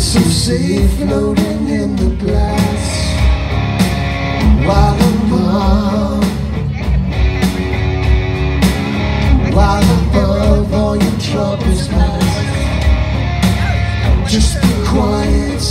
safe floating in the glass while above, while above all your troubles pass. Just be quiet